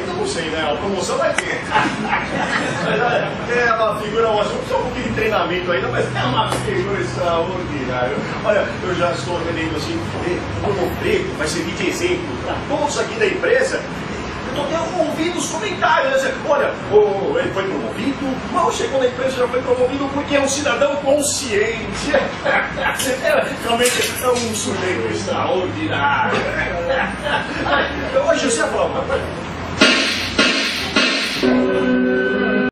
Eu não sei, né? A promoção, vai ter. Mas olha, é uma figura ótima, Precisa um pouquinho de treinamento ainda, mas é uma figura extraordinária. Olha, eu já estou vendendo assim, o Novo Preto vai servir de exemplo para todos aqui da empresa. Eu estou até ouvindo os comentários, né? Olha, oh, ele foi promovido, mal chegou na empresa, já foi promovido porque é um cidadão consciente. Realmente é um sujeito extraordinário. Então, hoje você fala uma coisa.